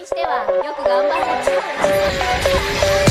にしてはよく頑張った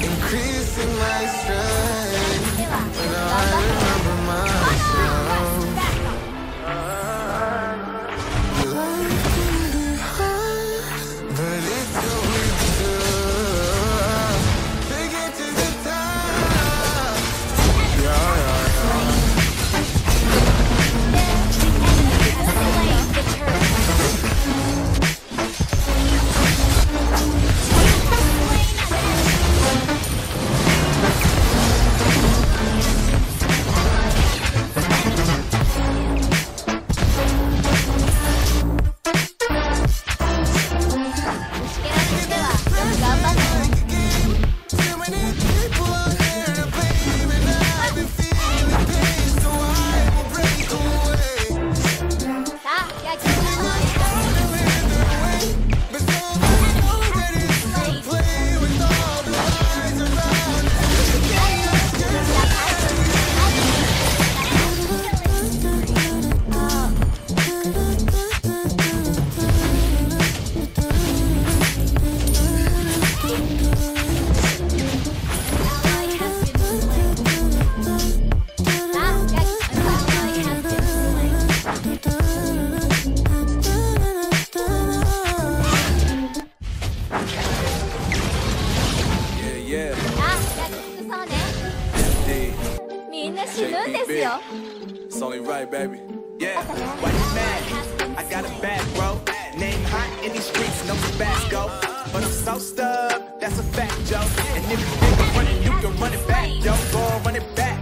increasing my strength. Streets, no Tabasco. But I'm so stuck, that's a fact, Joe. And if you think I'm running, you can run it back, yo. Go run it back.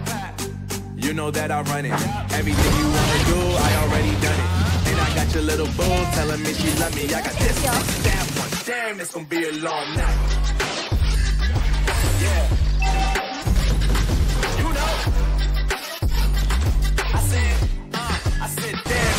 You know that I run it. Everything you wanna do, I already done it. And I got your little boo telling me she love me. I got this one, that one. Damn, it's gonna be a long night. Yeah. You know. I said, uh, I said, damn,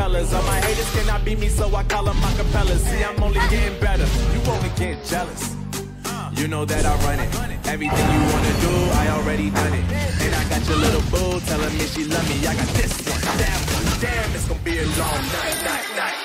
propellers. All my haters cannot beat me, so I call them Capella. See, I'm only getting better. You only get jealous. You know that I run it. Everything you wanna do, I already done it. And I got your little boo telling me she love me. I got this one, that one, damn, it's gonna be a long night, night, night.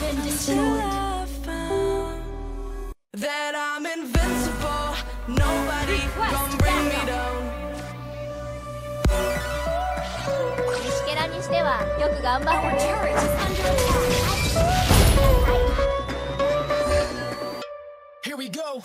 been destroyed. That I'm invincible, nobody gon' bring me down. 西ケラにしてはよく頑張ったね。Here we go!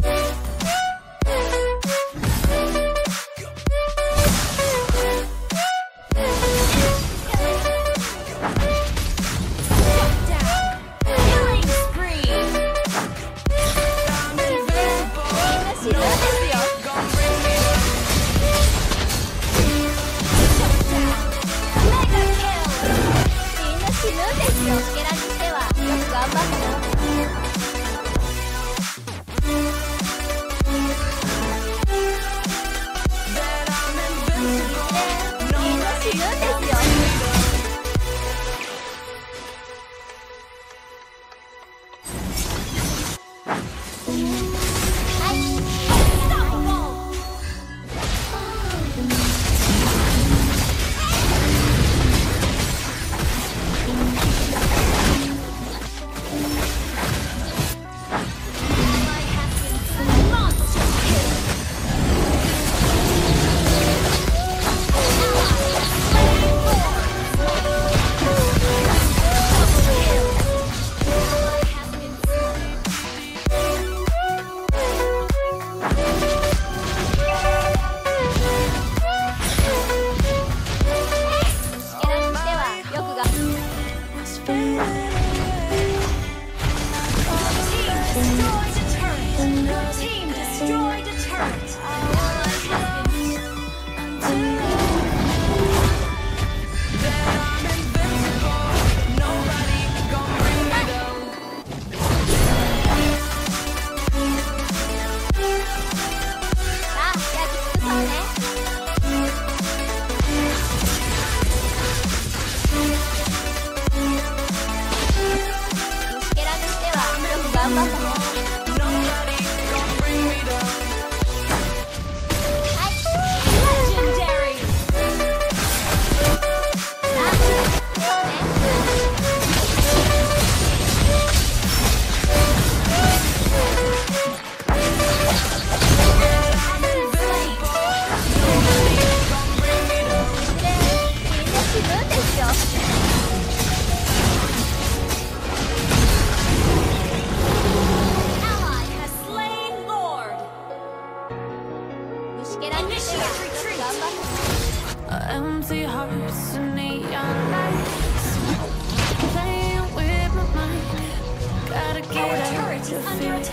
死ぬんで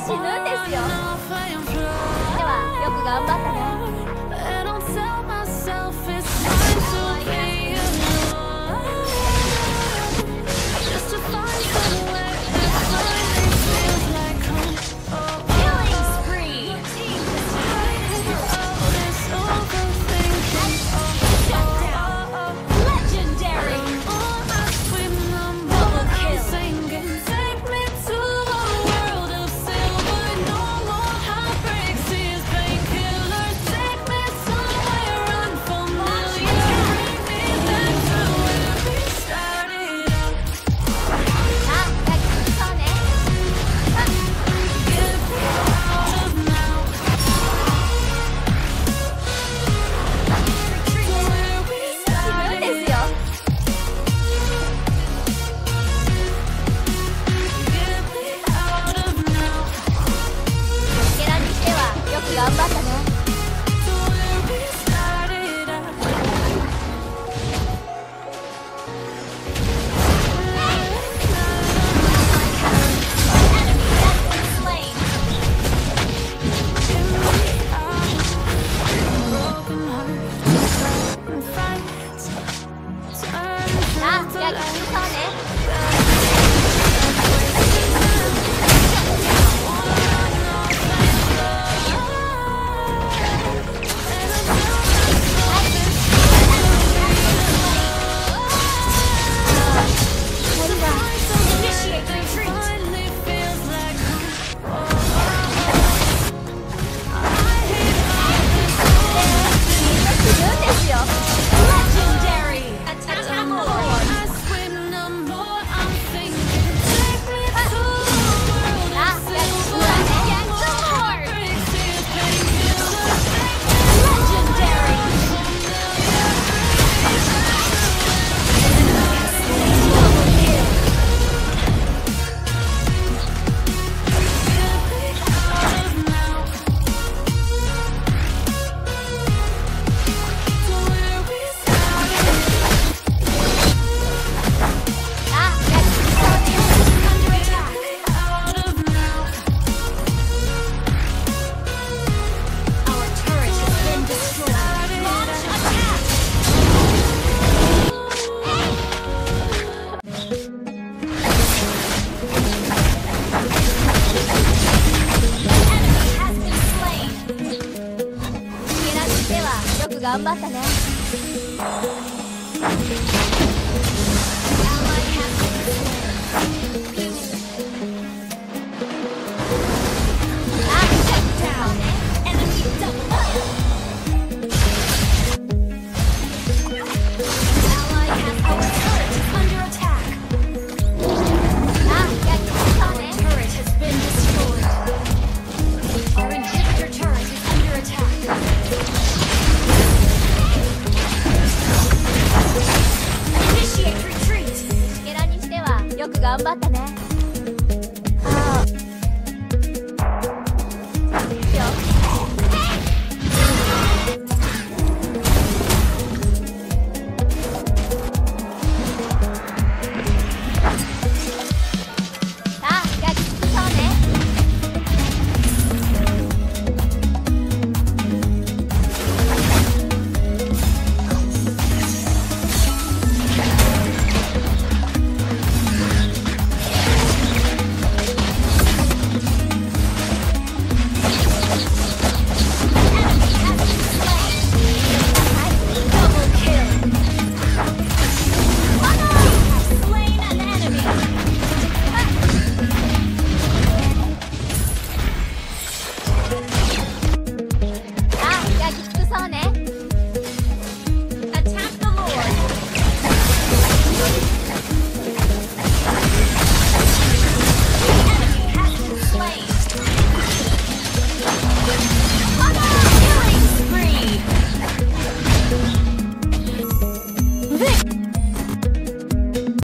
すよ。ではよく頑張ったね。頑張ったね。